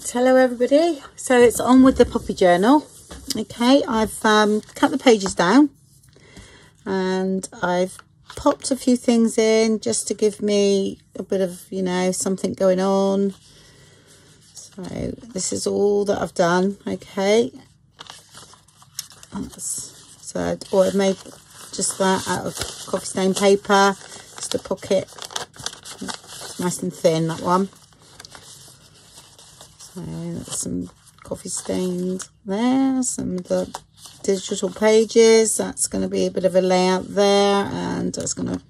Right, hello everybody. So it's on with the poppy journal. Okay, I've um, cut the pages down and I've popped a few things in just to give me a bit of, you know, something going on. So this is all that I've done, okay. So or I've made just that out of coffee stain paper, just a pocket, nice and thin, that one. So some coffee stains there, some of the digital pages. That's going to be a bit of a layout there, and that's going to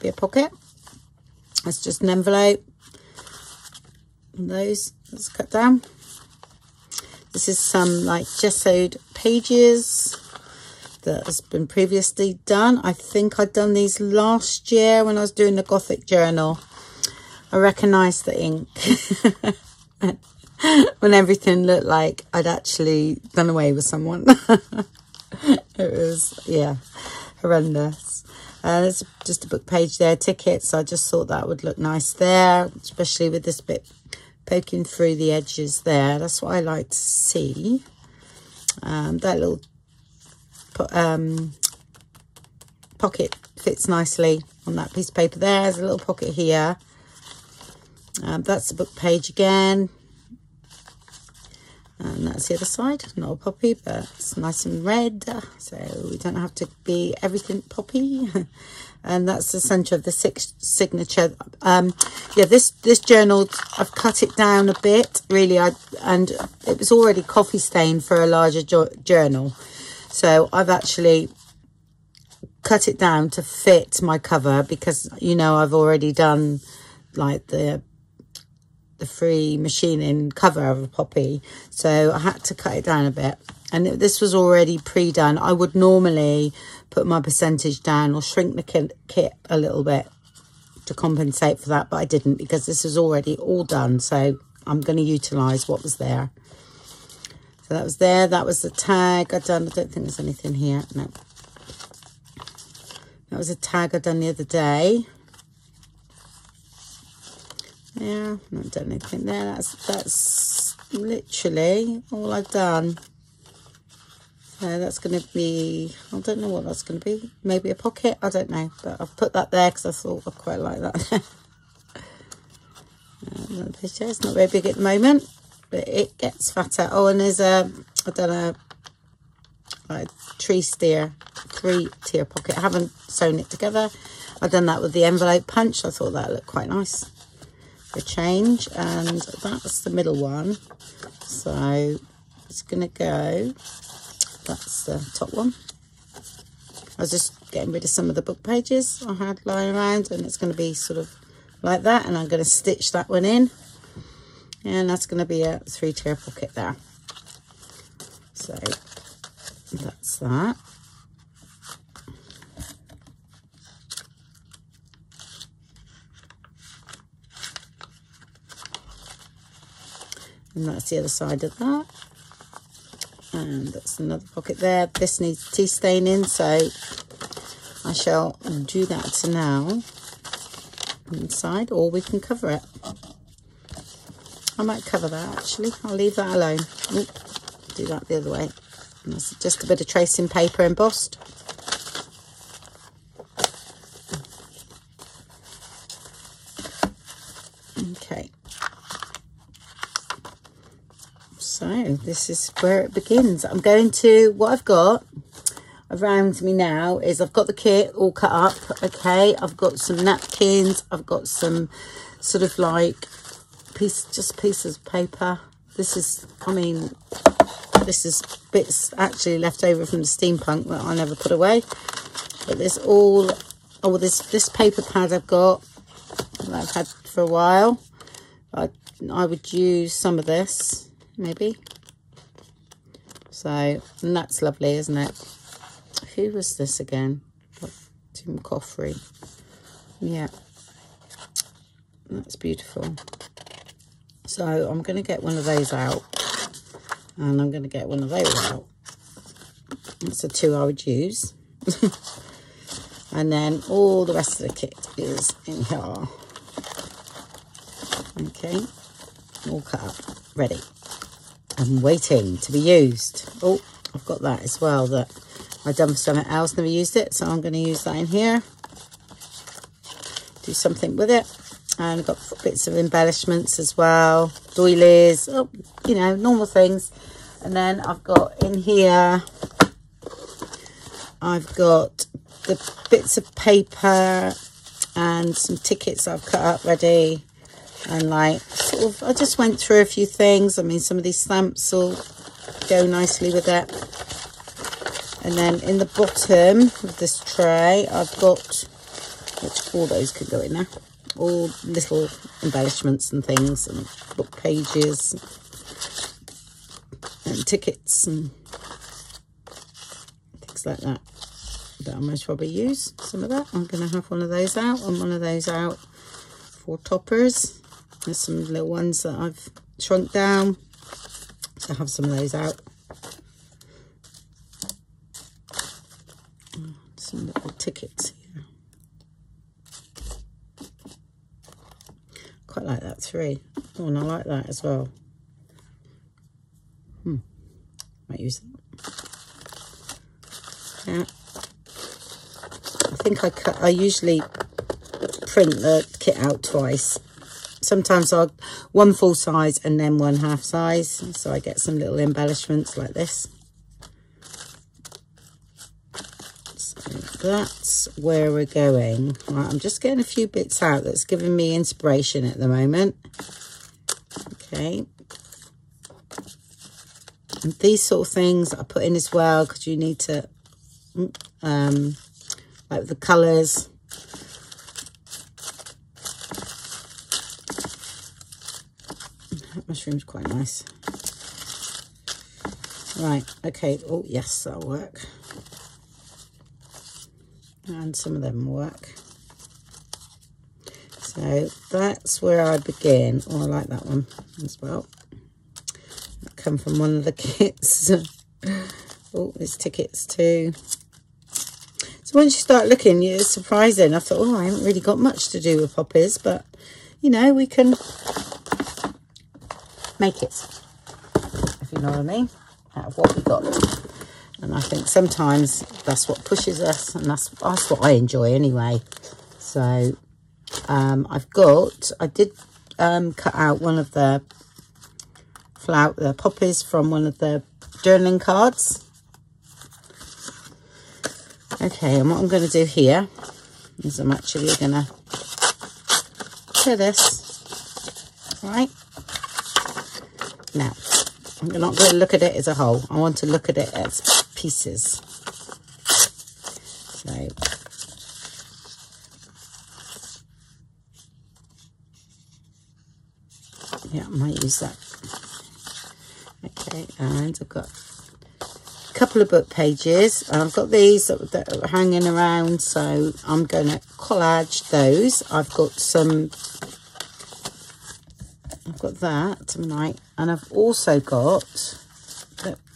be a pocket. That's just an envelope. And those, let's cut down. This is some like gessoed pages that has been previously done. I think I'd done these last year when I was doing the Gothic journal. I recognise the ink. when everything looked like I'd actually done away with someone. it was, yeah, horrendous. Uh, there's just a book page there, tickets. I just thought that would look nice there, especially with this bit poking through the edges there. That's what I like to see. Um, that little um, pocket fits nicely on that piece of paper there. There's a little pocket here. Um, that's the book page again and that's the other side. Not a poppy but it's nice and red. So we don't have to be everything poppy. And that's the center of the six signature. Um yeah this this journal i've cut it down a bit really. I and it was already coffee stained for a larger journal. So i've actually cut it down to fit my cover because you know i've already done like the the free machining cover of a poppy. So I had to cut it down a bit. And this was already pre-done. I would normally put my percentage down or shrink the kit a little bit to compensate for that but I didn't because this is already all done. So I'm going to utilize what was there. So that was there. That was the tag I done. I don't think there's anything here. No. That was a tag I done the other day yeah I haven't done anything there. That's that's literally all I've done. So that's going to be I don't know what that's going to be. Maybe a pocket? I don't know but I've put that there because I thought I quite like that. Uh, it's not very big at the moment but it gets fatter. Oh and there's a I've done a like tree steer three tier pocket. I haven't sewn it together. I've done that with the envelope punch. I thought that looked quite nice for change and that's the middle one. So it's gonna go that's the top one. I was just getting rid of some of the book pages I had lying around and it's going to be sort of like that and I'm going to stitch that one in. And that's going to be a three tier pocket there. So that's that and that's the other side of that. And that's another pocket there. This needs tea staining so I shall do that now inside or we can cover it. I might cover that actually. I'll leave that alone. Do that the other way. And that's just a bit of tracing paper embossed So this is where it begins. I'm going to, what I've got around me now is I've got the kit all cut up, okay? I've got some napkins, I've got some sort of like piece, just pieces of paper. This is, I mean, this is bits actually left over from the steampunk that I never put away. But there's all, oh, this, this paper pad I've got that I've had for a while. I, I would use some of this maybe. So, and that's lovely, isn't it? Who was this again? Tim Coffrey. Yeah. That's beautiful. So I'm going to get one of those out. And I'm going to get one of those out. That's the two I would use. and then all the rest of the kit is in here. Okay. All cut up. Ready. And waiting to be used. Oh, I've got that as well that I've done for something else, never used it. So I'm going to use that in here. Do something with it. And I've got bits of embellishments as well. Doilies, oh, you know, normal things. And then I've got in here, I've got the bits of paper and some tickets I've cut up ready and like sort of I just went through a few things. I mean some of these stamps will go nicely with it. And then in the bottom of this tray I've got which all those could go in there. All little embellishments and things and book pages and tickets and things like that that I most probably use. Some of that. I'm going to have one of those out. And one of those out for toppers there's some little ones that I've shrunk down. So I have some of those out. Some little tickets here. Quite like that three. Oh, and I like that as well. Hmm. Might use that. Yeah. I think I cut, I usually print the kit out twice sometimes I'll one full size and then one half size. So I get some little embellishments like this. That's where we're going. Right, I'm just getting a few bits out that's giving me inspiration at the moment. Okay. And these sort of things I put in as well because you need to, um, like the colours mushroom's quite nice. Right, okay. Oh, yes, that'll work. And some of them work. So that's where I begin. Oh, I like that one as well. That come from one of the kits. oh, there's tickets too. So once you start looking, it's surprising. I thought, oh, I haven't really got much to do with poppies, but, you know, we can make it, if you know what I mean, out of what we got. And I think sometimes that's what pushes us, and that's, that's what I enjoy anyway. So um, I've got, I did um, cut out one of the flower, the poppies from one of the journaling cards. Okay, and what I'm going to do here is I'm actually going to do this, right? I'm not going to look at it as a whole. I want to look at it as pieces. So, yeah, I might use that. Okay, and I've got a couple of book pages. I've got these that are hanging around, so I'm going to collage those. I've got some I've got that tonight. And I've also got,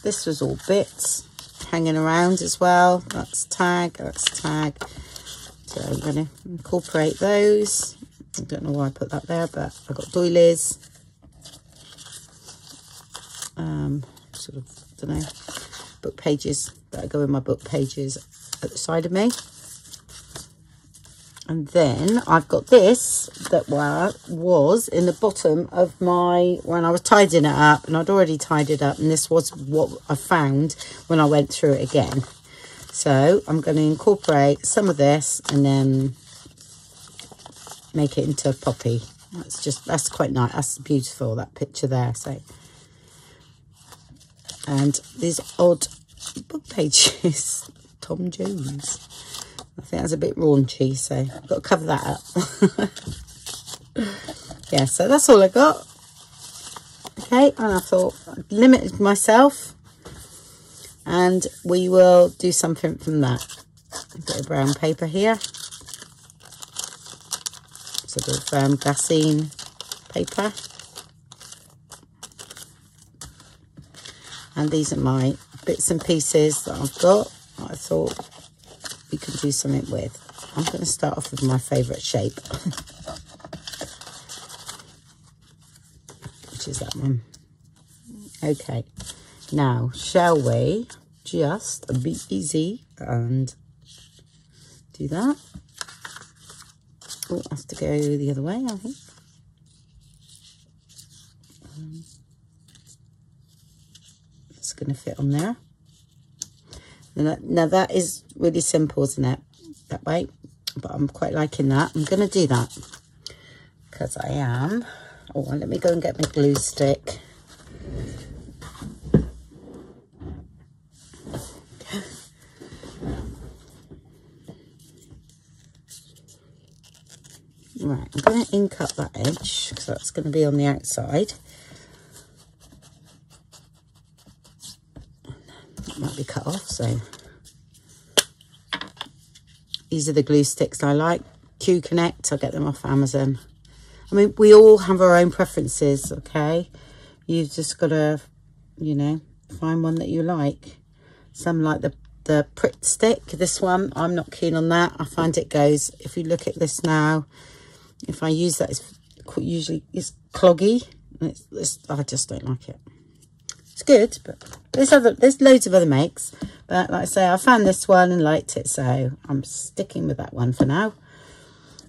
this was all bits hanging around as well. That's tag, that's tag. So I'm going to incorporate those. I don't know why I put that there, but I've got doilies. Um, sort of, don't know, book pages that go in my book pages at the side of me. And then I've got this that was in the bottom of my, when I was tidying it up, and I'd already tied it up, and this was what I found when I went through it again. So I'm going to incorporate some of this and then make it into a poppy. That's just, that's quite nice. That's beautiful, that picture there. So, and these odd book pages, Tom Jones. I think that's a bit raunchy, so I've got to cover that up. yeah, so that's all I got. Okay, and I thought I'd limit myself and we will do something from that. A bit of brown paper here. Sort of um, glassine paper. And these are my bits and pieces that I've got. I thought can do something with. I'm going to start off with my favourite shape, which is that one. Okay, now shall we just be easy and do that? Oh, has to go the other way, I think. Um, it's going to fit on there. Now that, is really simple, isn't it? That way. But I'm quite liking that. I'm going to do that because I am. Oh, let me go and get my glue stick. Right, I'm going to ink up that edge because that's going to be on the outside. Might be cut off, so these are the glue sticks I like. Q Connect, I get them off Amazon. I mean, we all have our own preferences, okay? You've just got to, you know, find one that you like. Some like the the Pritt stick. This one, I'm not keen on that. I find it goes, if you look at this now, if I use that, it's usually it's cloggy. It's, it's, I just don't like it. It's good, but there's other there's loads of other makes. But like I say, I found this one and liked it, so I'm sticking with that one for now.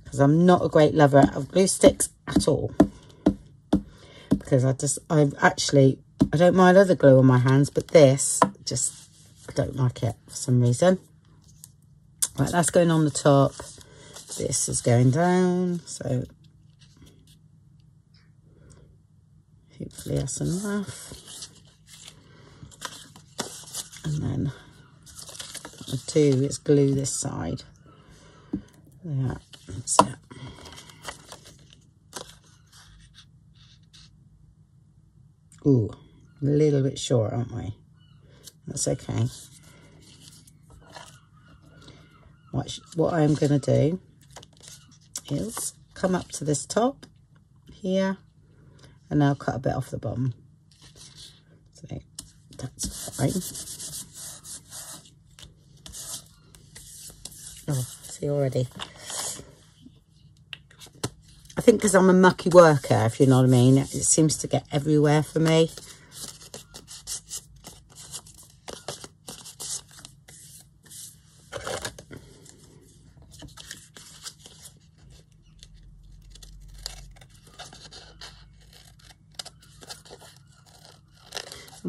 Because I'm not a great lover of glue sticks at all. Because I just I actually I don't mind other glue on my hands, but this just I don't like it for some reason. Right, that's going on the top this is going down so hopefully that's enough and then the two is glue this side yeah that's it Ooh, a little bit short, aren't we? That's okay. What, what I'm going to do is come up to this top here and now cut a bit off the bottom. So that's fine. Oh, see already. I think because I'm a mucky worker, if you know what I mean, it seems to get everywhere for me.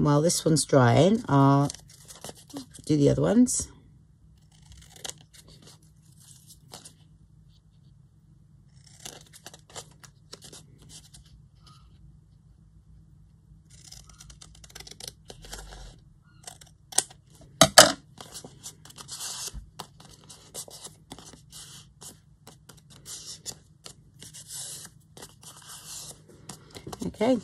while this one's drying, I'll do the other ones. Okay.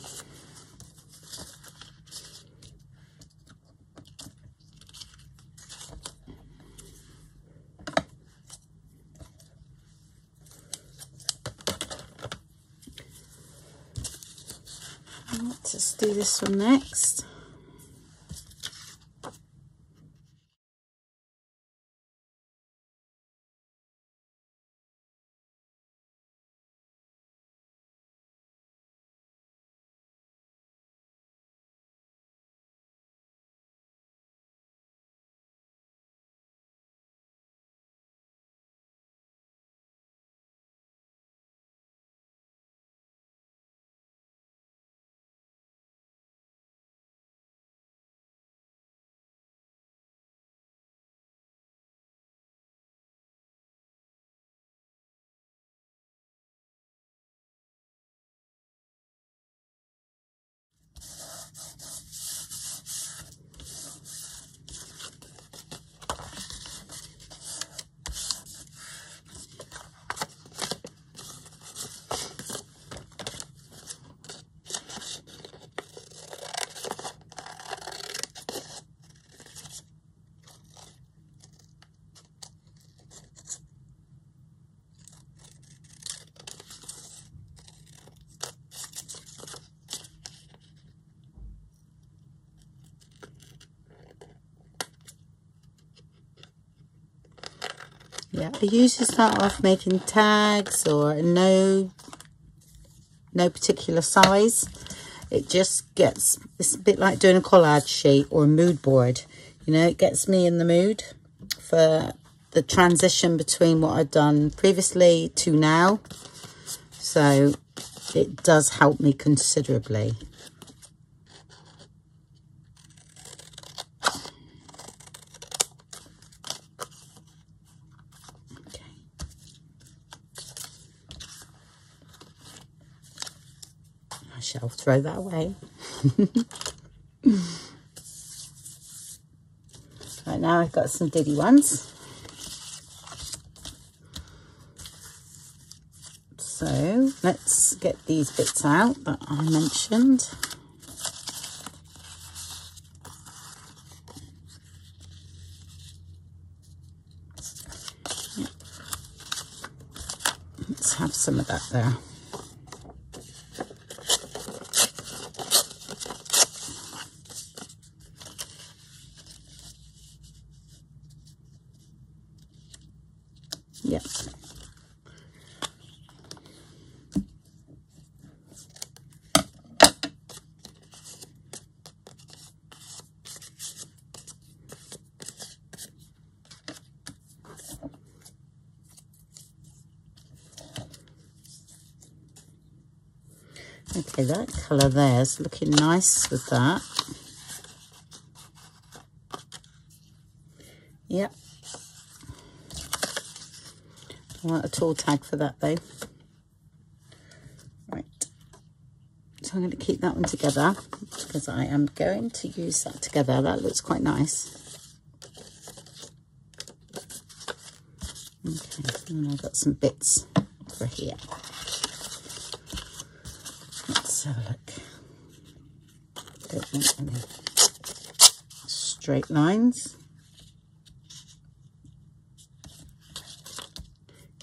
Let's do this one next. Yeah, I usually start off making tags or no, no particular size. it just gets, it's a bit like doing a collage sheet or a mood board. You know, it gets me in the mood for the transition between what I've done previously to now. So it does help me considerably. I shall throw that away. right now I've got some diddy ones. So let's get these bits out that I mentioned. Let's have some of that there. Yep. Okay, that colour there is looking nice with that. Yep. Tall tag for that though. Right. So I'm going to keep that one together because I am going to use that together. That looks quite nice. Okay, and I've got some bits for here let's have a look. Don't want any straight lines.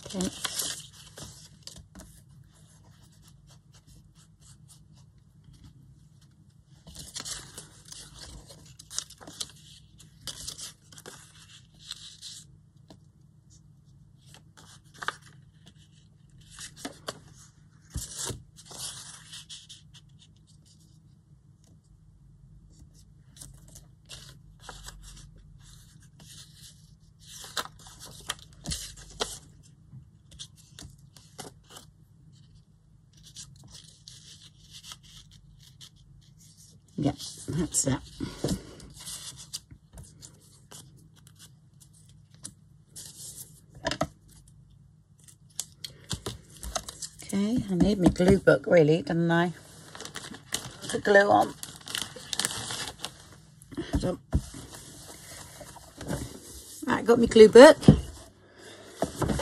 Okay. Yeah, that's it. Okay, I need my glue book really, didn't I? To glue on. Right, got my glue book.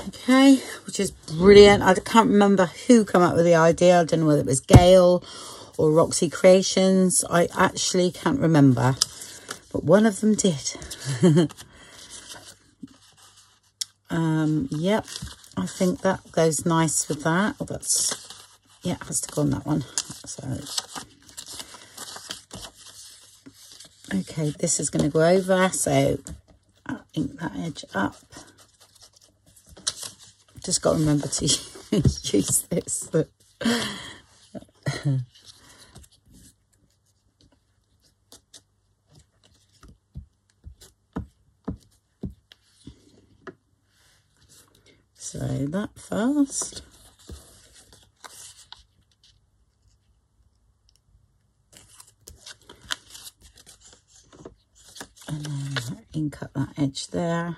Okay, which is brilliant. I can't remember who came up with the idea. I don't know whether it was Gail or Roxy Creations. I actually can't remember, but one of them did. um, yep, I think that goes nice with that. That's, yeah, has to go on that one. So, okay, this is going to go over, so I'll ink that edge up. Just got to remember to use this. So that first. And then ink up that there.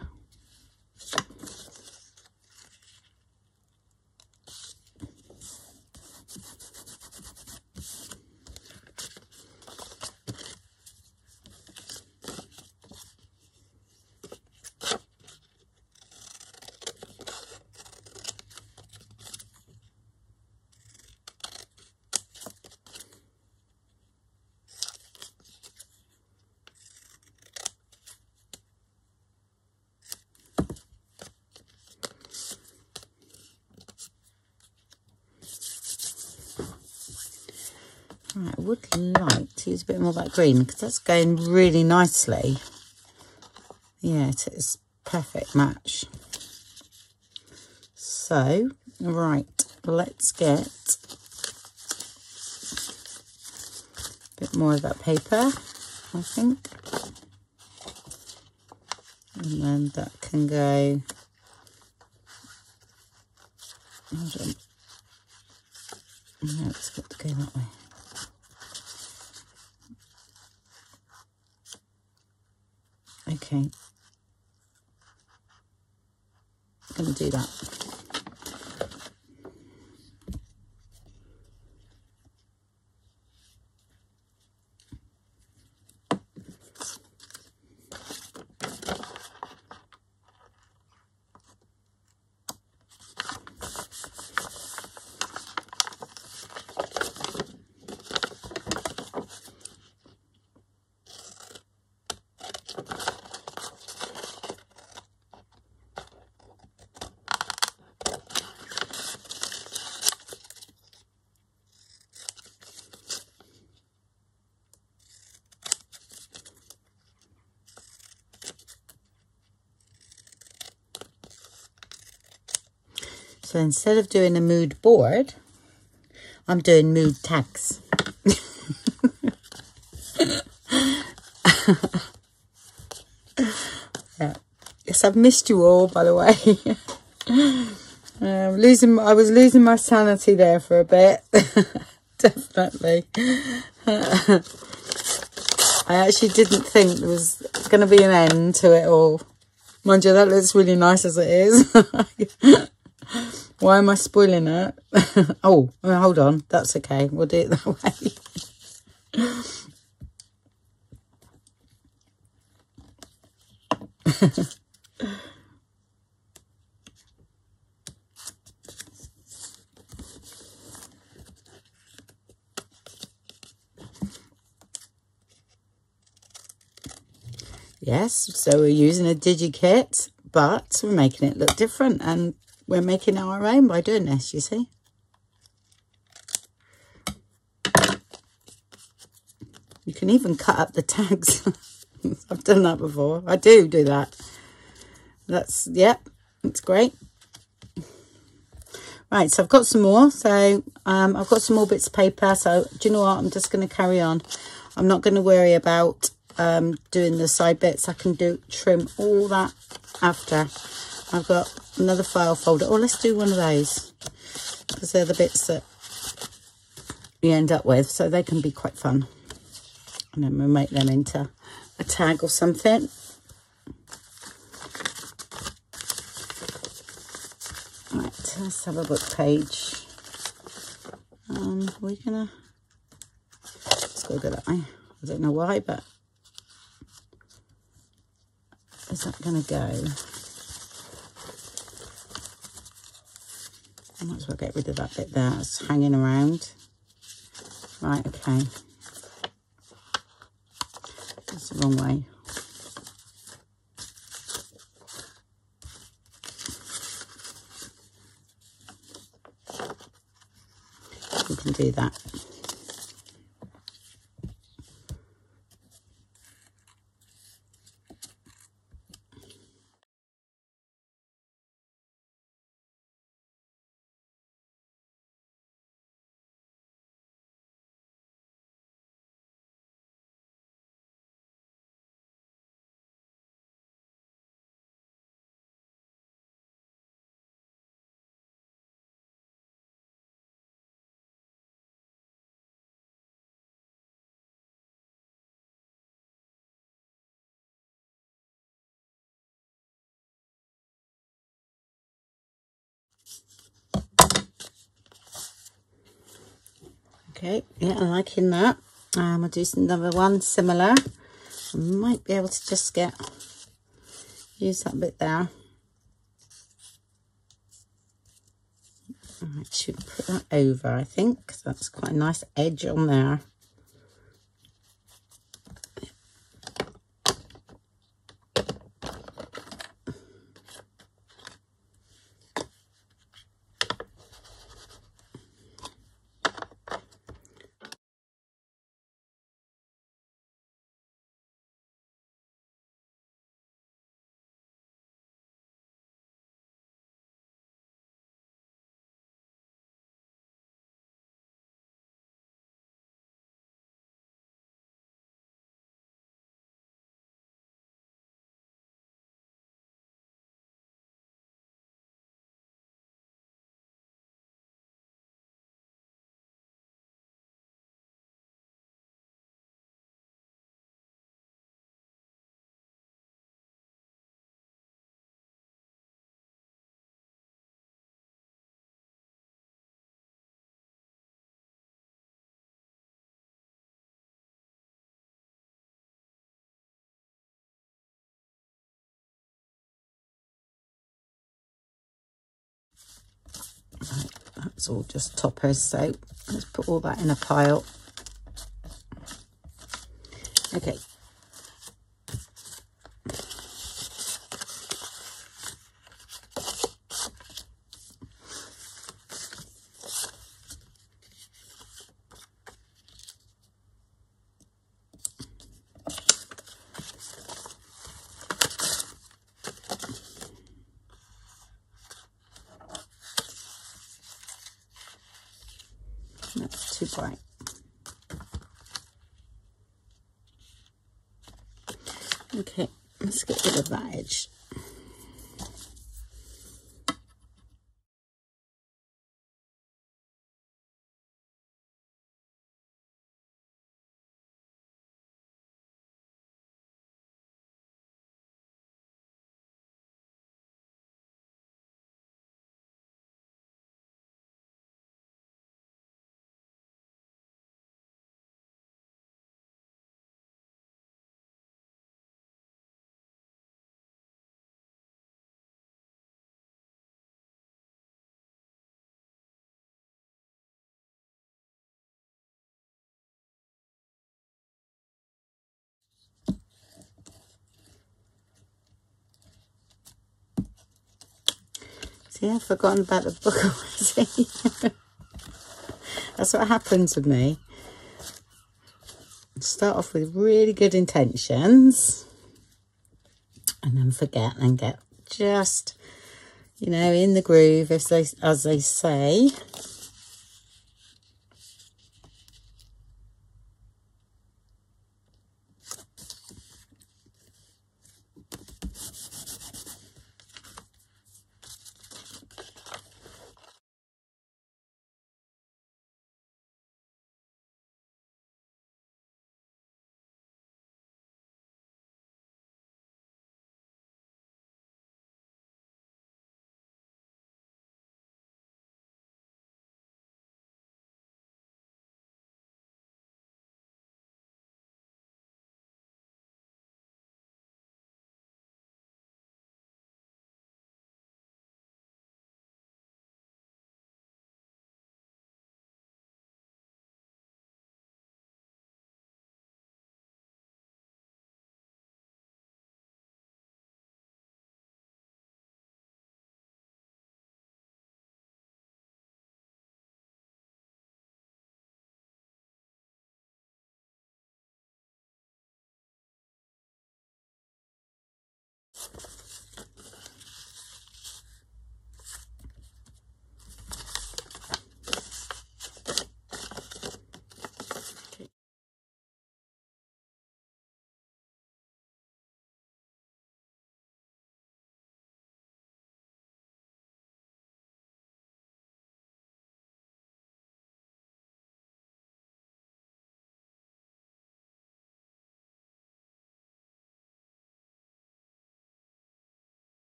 Right, I would like to use a bit more of that green because that's going really nicely. Yeah, it is perfect match. So, right, let's get a bit more of that paper, I think. And then that can go, hold on. No, it's got to go that way. Okay. I'm going to do that. So instead of doing a mood board, I'm doing mood tags. yeah. Yes, I've missed you all, by the way. um, losing, I was losing my sanity there for a bit. Definitely. I actually didn't think there was going to be an end to it all. Mind you, that looks really nice as it is. Why am I spoiling it? oh, hold on. That's okay. We'll do it that way. yes, so we're using a DigiKit, but we're making it look different and we're making our own by doing this, you see. You can even cut up the tags. I've done that before. I do do that. That's, yep, it's great. Right, so I've got some more. So um, I've got some more bits of paper. So do you know what? I'm just going to carry on. I'm not going to worry about um, doing the side bits. I can do trim all that after. I've got another file folder. Oh, let's do one of those because they're the bits that you end up with. So they can be quite fun. And then we'll make them into a tag or something. Right, let's have a book page. Um, we're gonna, let's go that way. I don't know why, but is that gonna go? I might as well get rid of that bit there. It's hanging around. Right, okay. That's the wrong way. We can do that. Okay, yeah, I'm liking that. Um, I'll do another one similar. I might be able to just get, use that bit there. I should put that over, I think. Because that's quite a nice edge on there. It's all just toppers. So let's put all that in a pile. Okay. That's too bright. Okay, let's get rid of that edge. See, I've forgotten about the book already. That's what happens with me. Start off with really good intentions and then forget and get just, you know, in the groove, as they, as they say.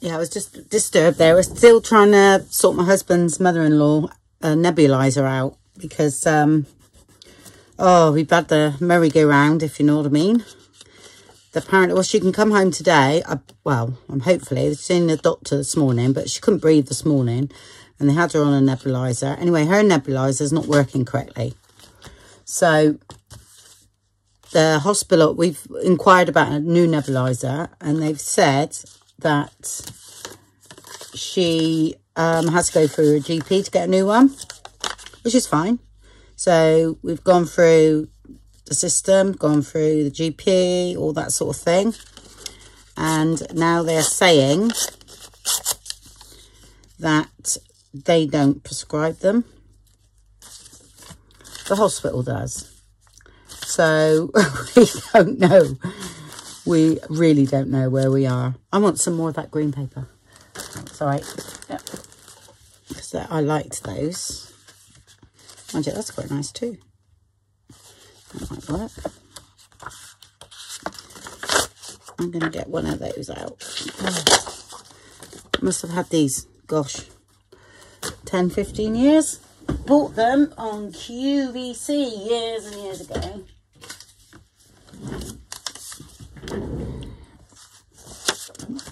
Yeah, I was just disturbed there. I was still trying to sort my husband's mother-in-law uh, nebulizer out because, um, oh, we've had the merry-go-round, if you know what I mean. The apparently, well, she can come home today. I, well, I'm hopefully. I've seen the doctor this morning, but she couldn't breathe this morning. And they had her on a nebulizer. Anyway, her nebulizer is not working correctly. So the hospital, we've inquired about a new nebulizer and they've said that she um, has to go through a GP to get a new one, which is fine. So we've gone through the system, gone through the GP, all that sort of thing. And now they're saying that they don't prescribe them. The hospital does. So we don't know we really don't know where we are. I want some more of that green paper. Sorry. Yeah. Because I liked those. Mind you, that's quite nice too. That might work. I'm going to get one of those out. Oh. Must have had these, gosh, 10, 15 years. Bought them on QVC years and years ago.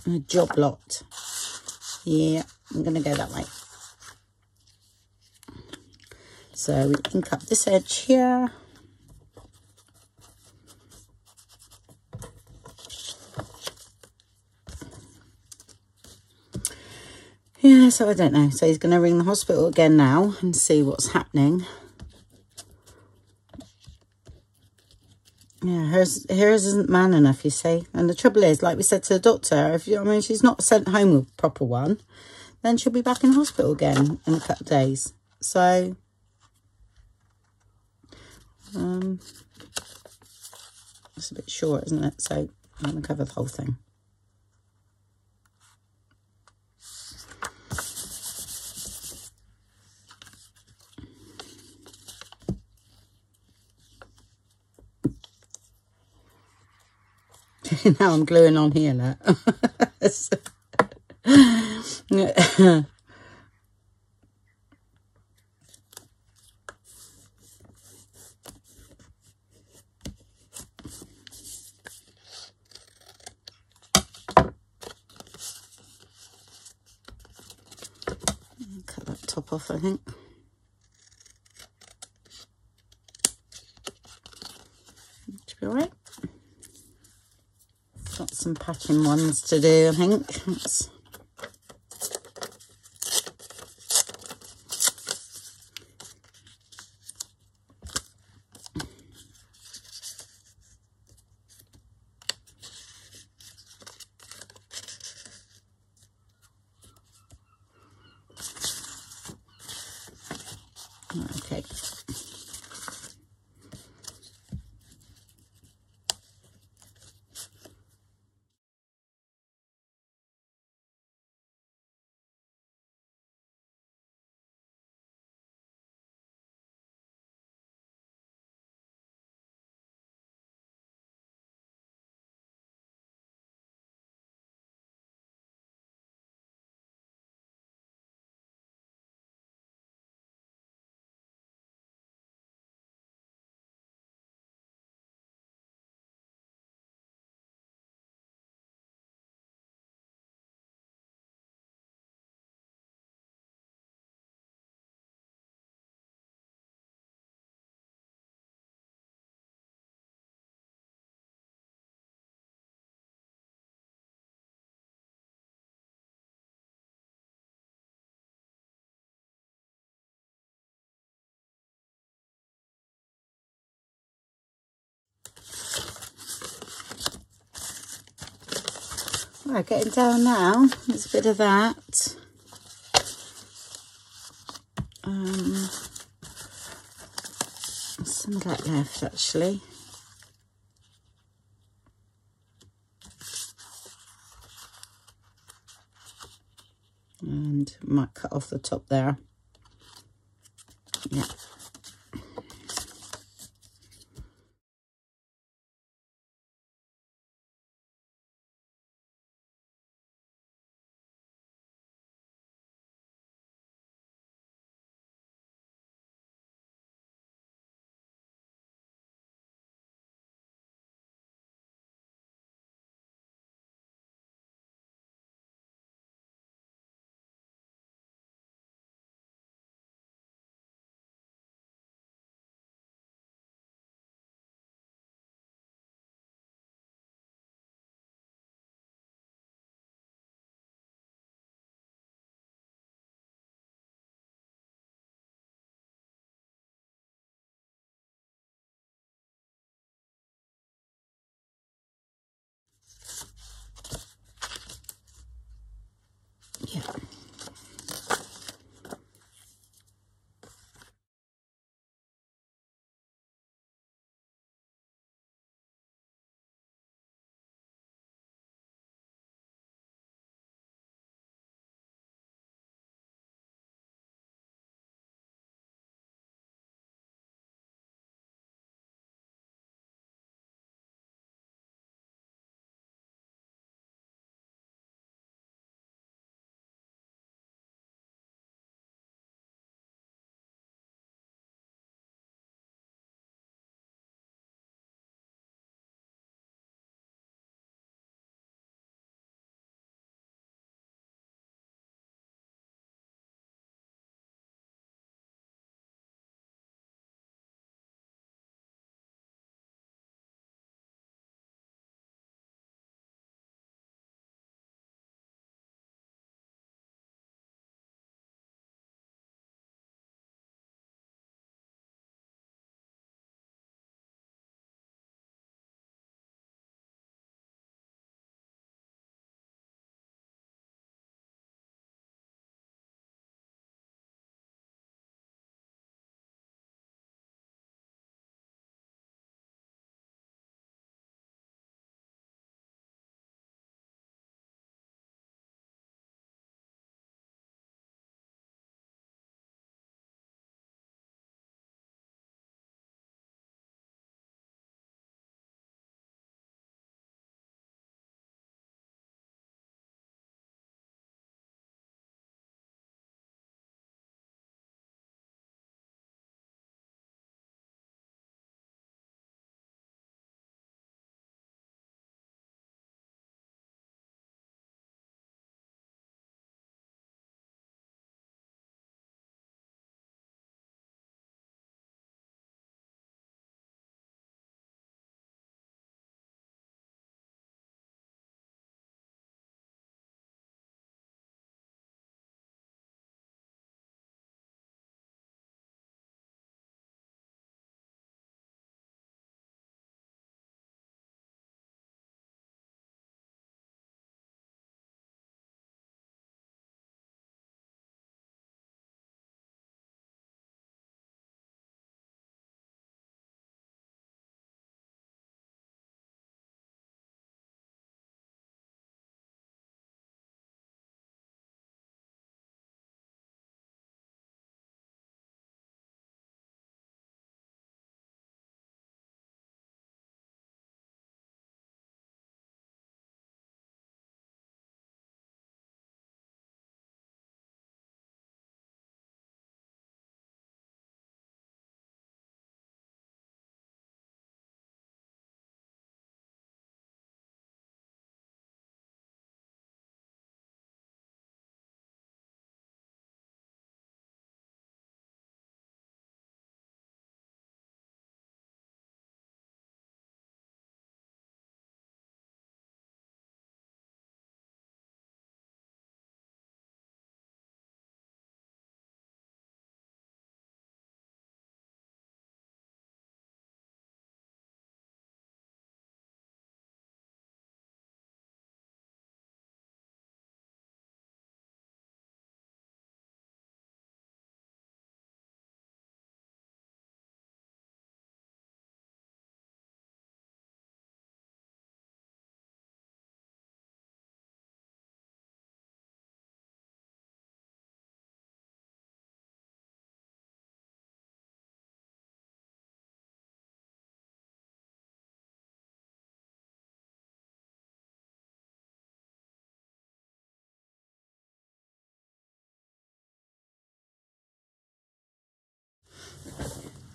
A job lot. Yeah, I'm going to go that way. So we ink up this edge here. Yeah, so I don't know. So he's going to ring the hospital again now and see what's happening. Yeah, hers, hers isn't man enough, you see. And the trouble is, like we said to the doctor, if you, I mean, she's not sent home with a proper one, then she'll be back in hospital again in a couple of days. So, um, it's a bit short, isn't it? So I'm going to cover the whole thing. Now I'm gluing on here now. Cut that top off, I think. Should be alright got some packing ones to do, I think. That's Right, getting down now. There's a bit of that. Um, some of that left actually. And might cut off the top there. Yeah.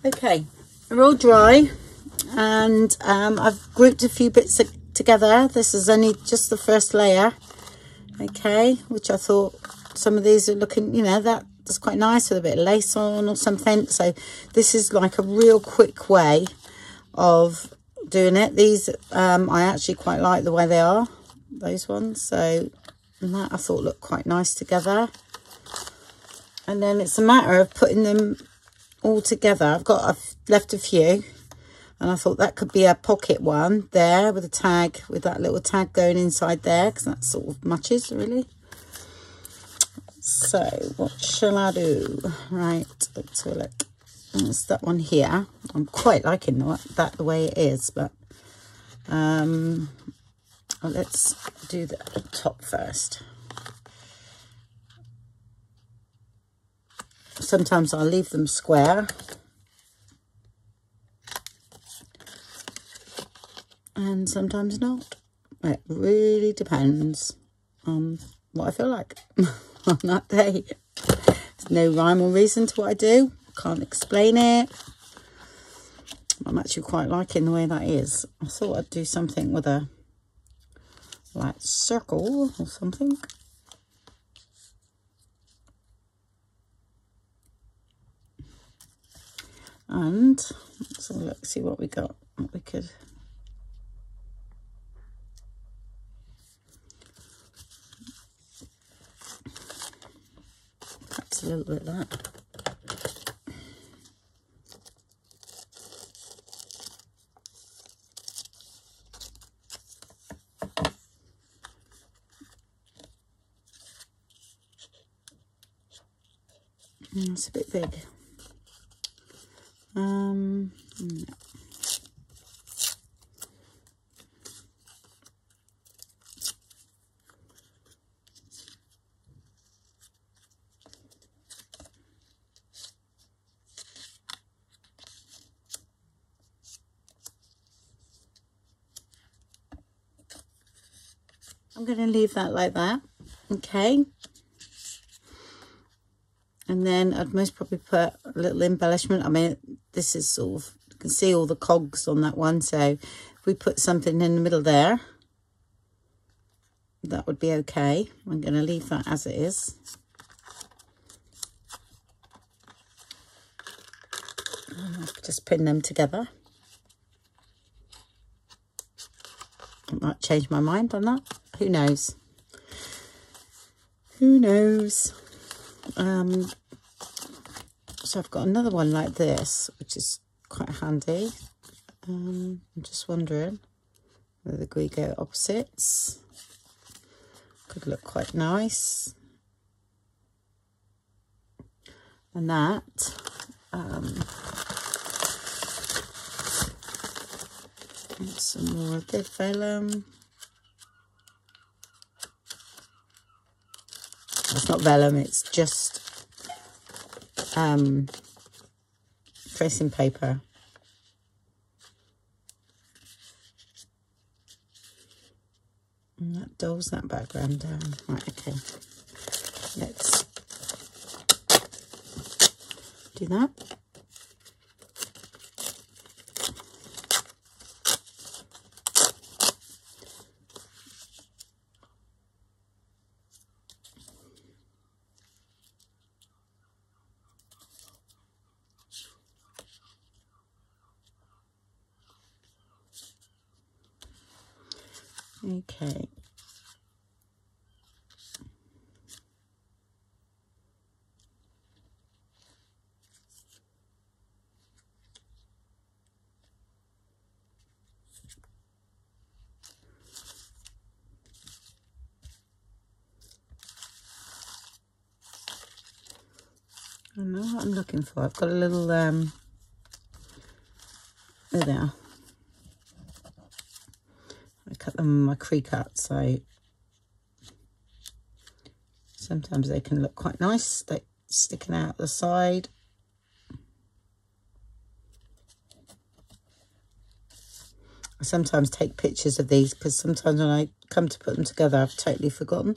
Okay, they're all dry and um, I've grouped a few bits together. This is only just the first layer, okay, which I thought some of these are looking, you know, that that's quite nice with a bit of lace on or something. So this is like a real quick way of doing it. These, um, I actually quite like the way they are, those ones. So that I thought looked quite nice together. And then it's a matter of putting them all together. I've got, I've left a few and I thought that could be a pocket one there with a tag, with that little tag going inside there because that sort of matches really. So what shall I do? Right, let's have a look. It's that one here. I'm quite liking that the way it is, but um, let's do the top first. Sometimes I'll leave them square. And sometimes not. It really depends on what I feel like on that day. There's no rhyme or reason to what I do. Can't explain it. I'm actually quite liking the way that is. I thought I'd do something with a like circle or something. And let's see what we got. What we could perhaps a little bit that. Mm, it's a bit big. Um, no. I'm going to leave that like that. Okay. And then I'd most probably put a little embellishment. I mean, this is sort of, you can see all the cogs on that one. So if we put something in the middle there, that would be okay. I'm going to leave that as it is. just pin them together. I might change my mind on that. Who knows? Who knows? Um, so I've got another one like this, which is quite handy. Um, I'm just wondering whether we go opposites. Could look quite nice. And that, um, some more of the vellum. It's not vellum, it's just um, tracing paper. And that dulls that background down. Right, okay. Let's do that. Okay. I know what I'm looking for. I've got a little, um, there they are them my Cricut, so sometimes they can look quite nice, they sticking out the side. I sometimes take pictures of these because sometimes when I come to put them together, I've totally forgotten.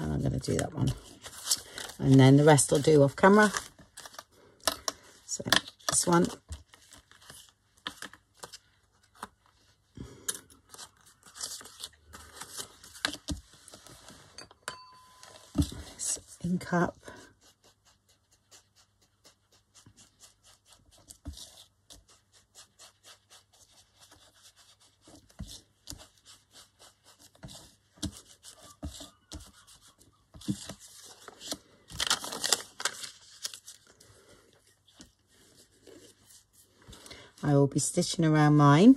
And I'm going to do that one. And then the rest I'll do off camera. So this one. This ink up. I will be stitching around mine.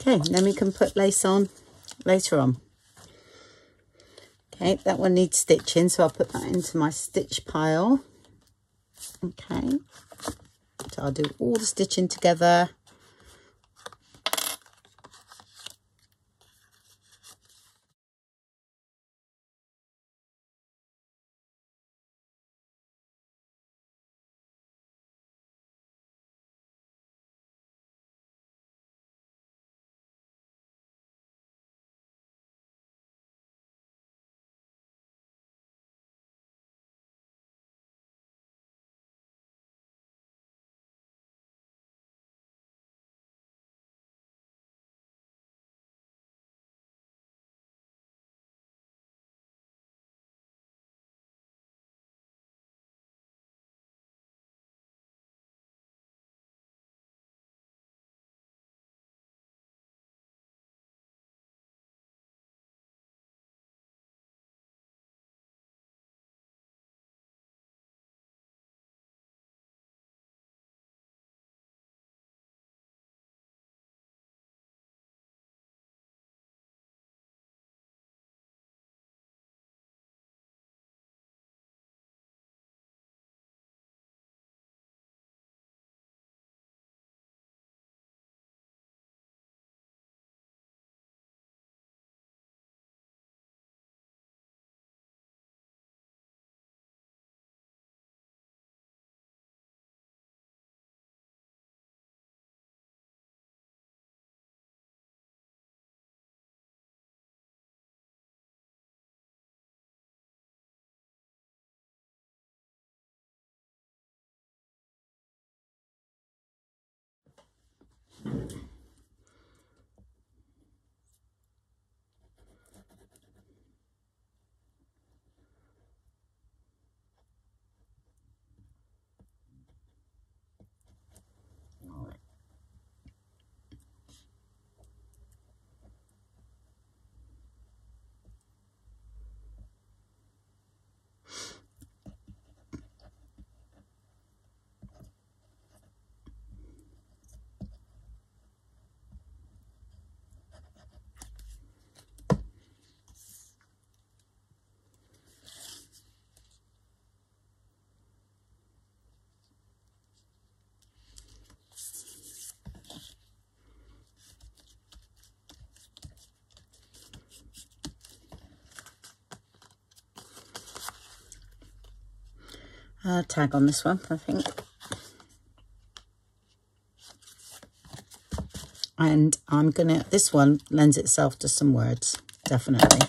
Okay, then we can put lace on later on. Okay, that one needs stitching, so I'll put that into my stitch pile. Okay, so I'll do all the stitching together. Tag on this one, I think. And I'm going to, this one lends itself to some words, definitely.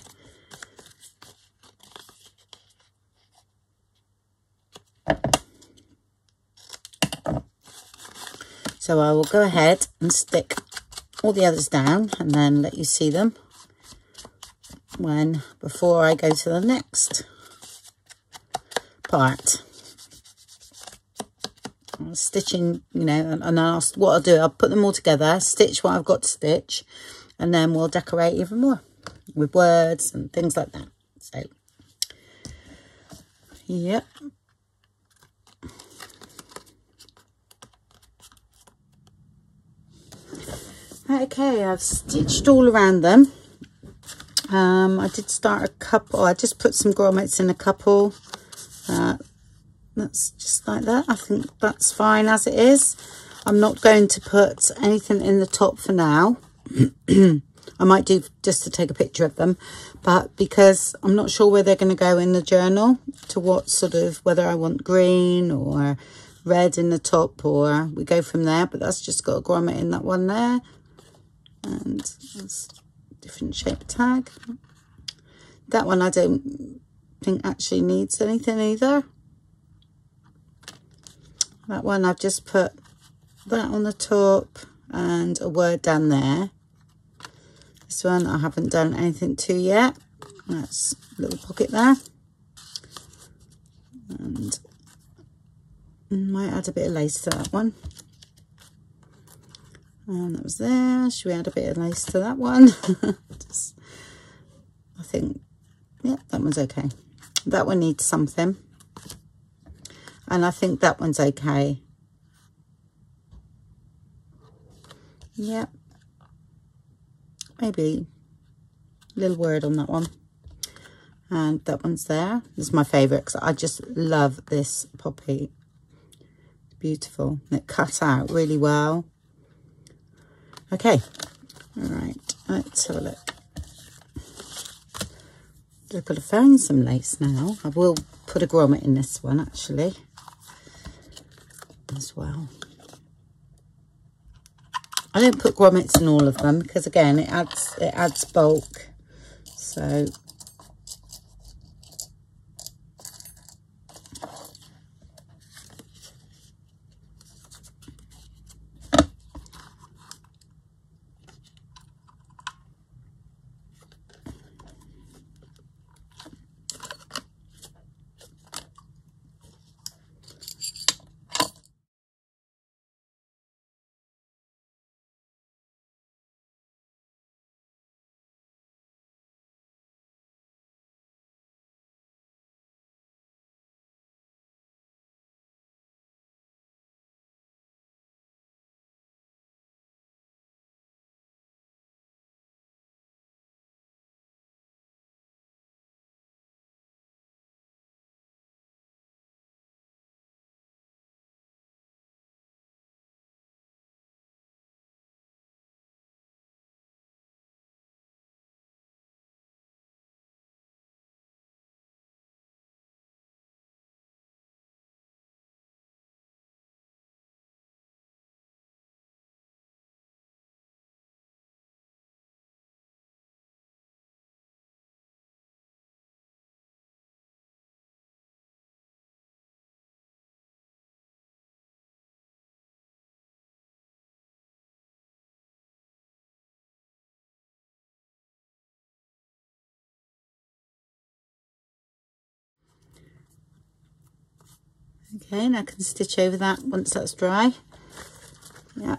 So I will go ahead and stick all the others down and then let you see them when before I go to the next part stitching, you know, and, and I'll, what I'll do, I'll put them all together, stitch what I've got to stitch, and then we'll decorate even more with words and things like that. So, yep. Okay, I've stitched all around them. Um, I did start a couple, I just put some grommets in a couple. That's just like that. I think that's fine as it is. I'm not going to put anything in the top for now. I might do just to take a picture of them. But because I'm not sure where they're going to go in the journal to what sort of whether I want green or red in the top or we go from there. But that's just got a grommet in that one there. And that's different shape tag. That one I don't think actually needs anything either that one I've just put that on the top and a word down there. This one I haven't done anything to yet. That's a little pocket there. And might add a bit of lace to that one. And that was there. Should we add a bit of lace to that one? Just, I think yeah that one's okay. That one needs something and I think that one's okay. Yep. Maybe a little word on that one. And that one's there. This is my favourite because I just love this poppy. Beautiful. It cut out really well. Okay. All right. Let's have a look. I've got to find some lace now. I will put a grommet in this one actually as well. I don't put grommets in all of them because again it adds it adds bulk. So Okay, and I can stitch over that once that's dry. Yeah.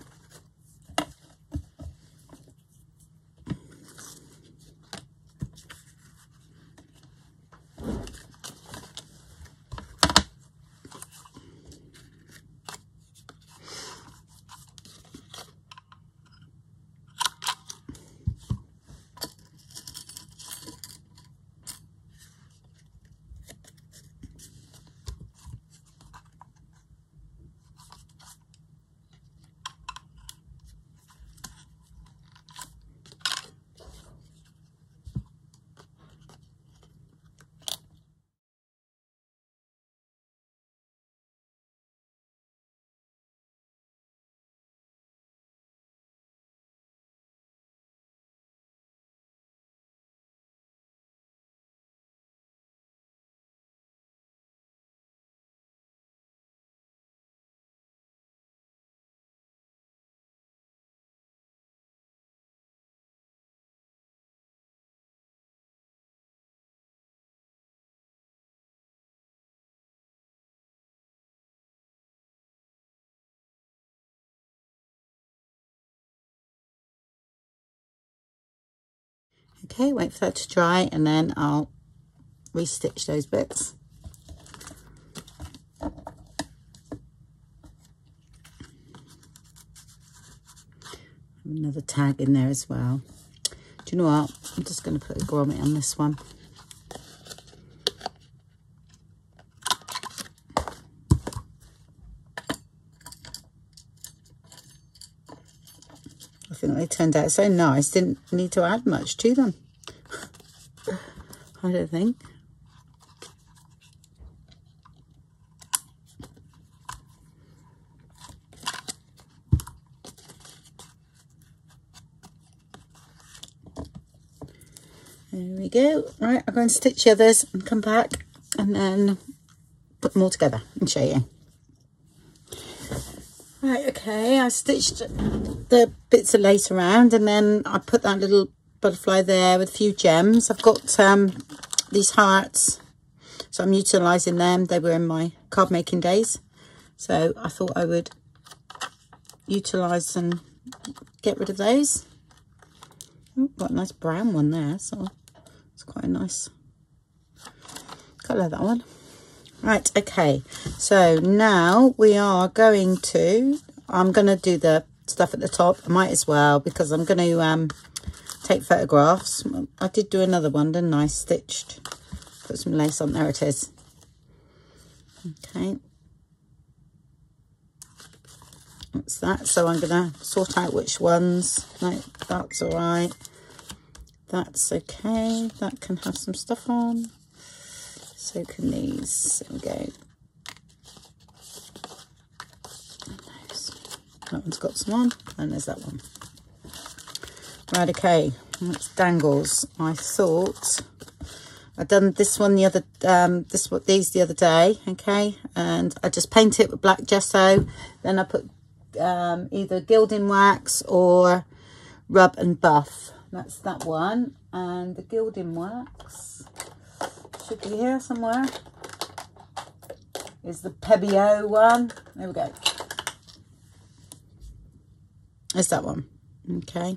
Okay, wait for that to dry and then I'll restitch those bits. Another tag in there as well. Do you know what? I'm just going to put a grommet on this one. think they turned out so nice. Didn't need to add much to them. I don't think. There we go. Right, I'm going to stitch the others and come back and then put them all together and show you. Right, okay, I stitched the bits of lace around and then I put that little butterfly there with a few gems. I've got um, these hearts, so I'm utilising them. They were in my card making days. So I thought I would utilise and get rid of those. Ooh, got a nice brown one there, so it's quite a nice colour, that one. Right, okay. So now we are going to, I'm going to do the stuff at the top. I might as well because I'm going to um, take photographs. I did do another one, didn't I? Stitched. Put some lace on. There it is. Okay. That's that. So I'm going to sort out which ones. No, that's all right. That's okay. That can have some stuff on. So can these. There we go. That one's got some on, and there's that one. Right, okay. That's dangles. I thought I done this one the other um this what these the other day, okay, and I just paint it with black gesso. Then I put um either gilding wax or rub and buff. That's that one. And the gilding wax should be here somewhere. Is the Pebeo one. There we go. Is that one. Okay.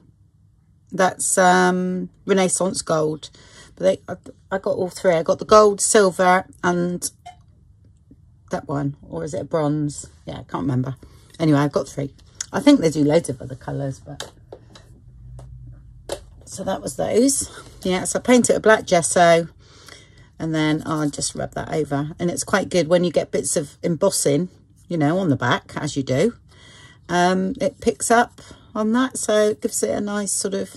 That's um, Renaissance Gold. But they, I, I got all three. I got the gold, silver, and that one. Or is it a bronze? Yeah, I can't remember. Anyway, I've got three. I think they do loads of other colours, but... So that was those. Yeah, so I painted a black gesso and then I'll just rub that over and it's quite good when you get bits of embossing you know on the back as you do um, it picks up on that so it gives it a nice sort of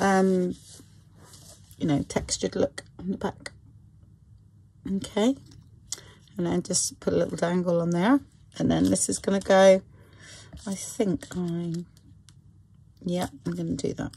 um, you know textured look on the back. Okay. And then just put a little dangle on there. And then this is going to go I think I yeah I'm going to do that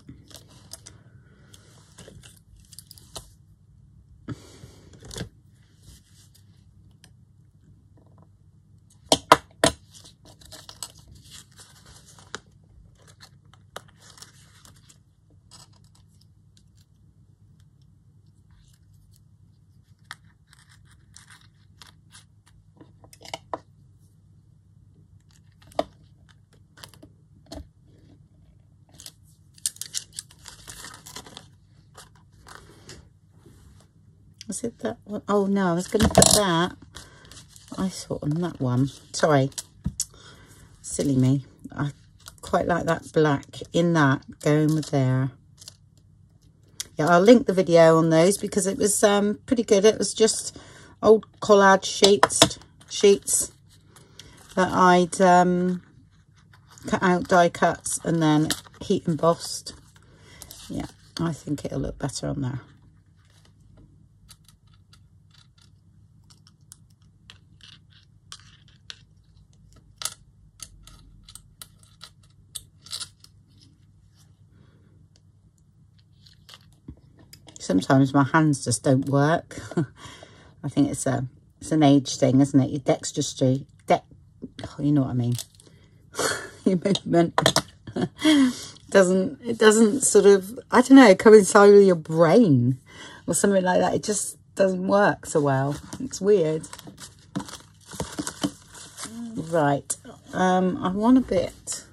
Oh, no, I was going to put that. I thought on that one. Sorry. Silly me. I quite like that black in that going with there. Yeah, I'll link the video on those because it was um, pretty good. It was just old collage sheets, sheets that I'd um, cut out die cuts and then heat embossed. Yeah, I think it'll look better on there. Sometimes my hands just don't work. I think it's a it's an age thing, isn't it? Your dexterity, de oh, you know what I mean. Your movement doesn't it doesn't sort of I don't know coincide with your brain or something like that. It just doesn't work so well. It's weird. Right, um, I want a bit.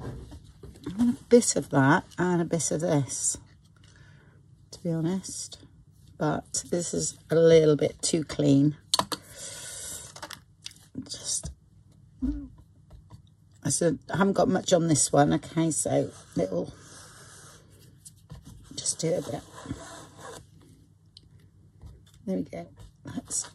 I want a bit of that and a bit of this be honest. But this is a little bit too clean. Just, I said, I haven't got much on this one. Okay, so little, just do a bit. There we go. That's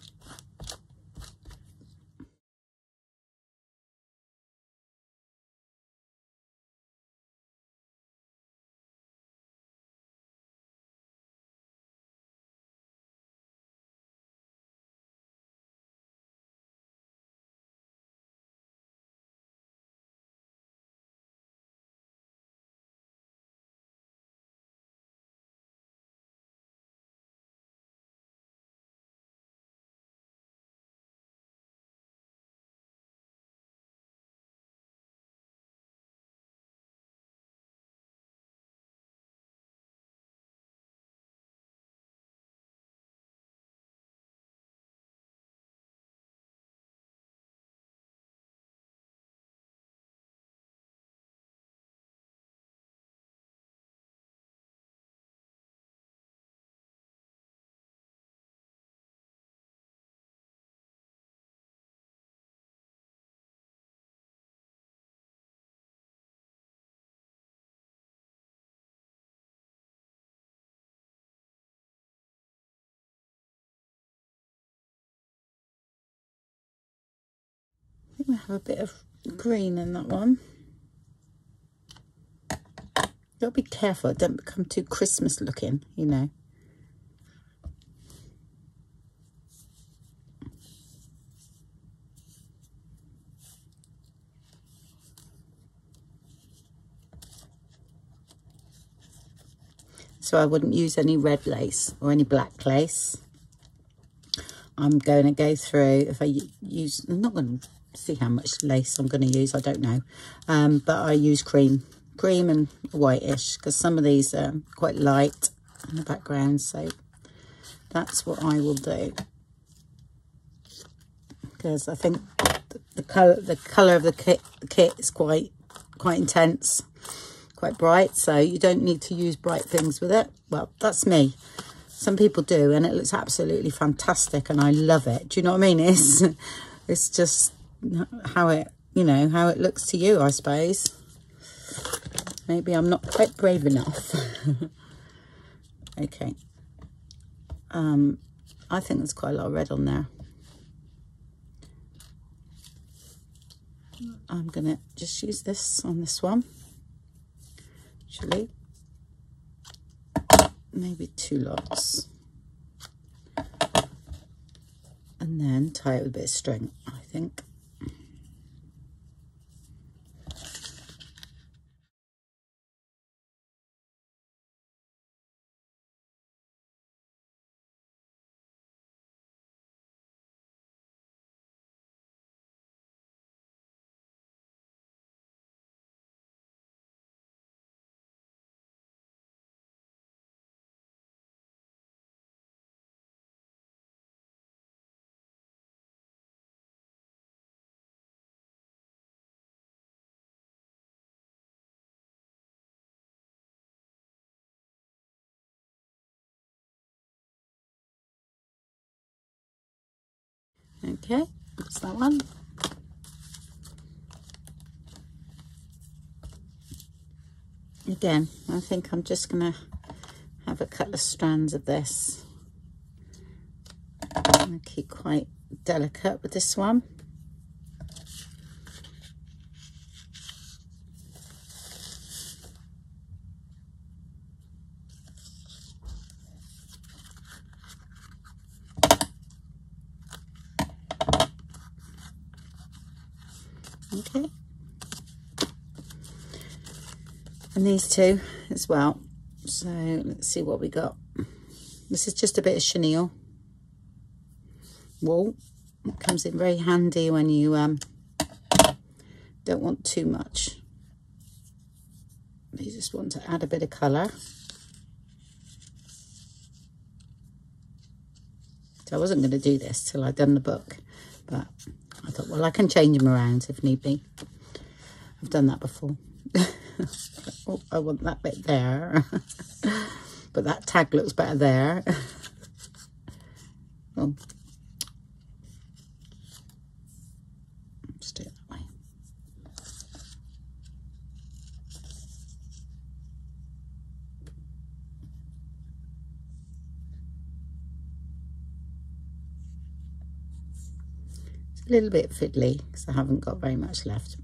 think we have a bit of green in that one. Gotta be careful, it don't become too Christmas looking, you know. So I wouldn't use any red lace or any black lace. I'm going to go through, if I use, I'm not going to see how much lace I'm going to use. I don't know. Um, but I use cream, cream and whitish because some of these are quite light in the background. So that's what I will do. Because I think the, the color the color of the kit the kit is quite quite intense, quite bright. So you don't need to use bright things with it. Well, that's me. Some people do, and it looks absolutely fantastic, and I love it. Do you know what I mean? It's it's just how it, you know, how it looks to you, I suppose. Maybe I'm not quite brave enough. okay. Um, I think there's quite a lot of red on there. I'm going to just use this on this one. Actually, maybe two lots. And then tie it with a bit of string, I think. Okay, that's that one. Again, I think I'm just going to have a couple of strands of this. I keep quite delicate with this one. Okay. And these two as well. So let's see what we got. This is just a bit of chenille wool. It comes in very handy when you um, don't want too much. You just want to add a bit of colour. So I wasn't going to do this till I'd done the book, but I thought, well, I can change them around if need be. I've done that before. oh, I want that bit there. but that tag looks better there. oh. Just do it that way. It's a little bit fiddly because I haven't got very much left.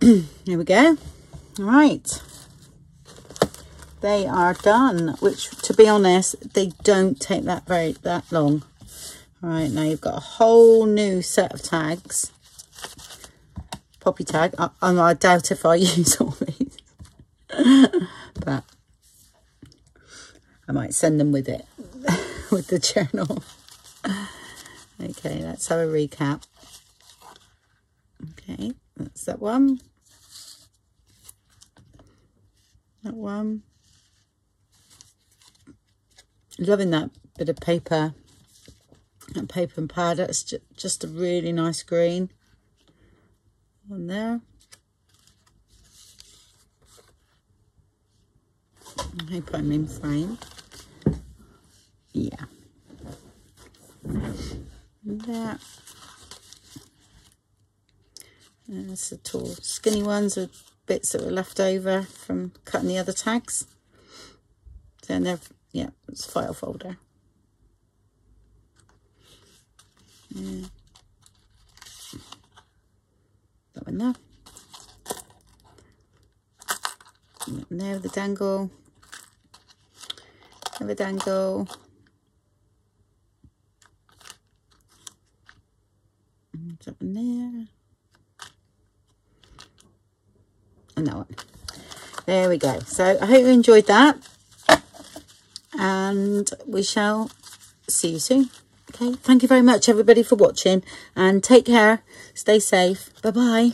Here we go. All right. They are done, which to be honest, they don't take that very that long. All right, now you've got a whole new set of tags. Poppy tag. I, I doubt if I use all these. but I might send them with it, with the journal. okay, let's have a recap. Okay, that's that one. That one. Loving that bit of paper. That paper and powder. It's just a really nice green. On there. I hope I'm in frame. Yeah. And that. And that's the tall skinny ones are bits that were left over from cutting the other tags. Then they're, yeah, it's file folder. Yeah. That one there. There the dangle. Have a dangle. That one there. That one. There we go. So I hope you enjoyed that. And we shall see you soon. Okay. Okay, thank you very much, everybody, for watching. And take care. Stay safe. Bye-bye.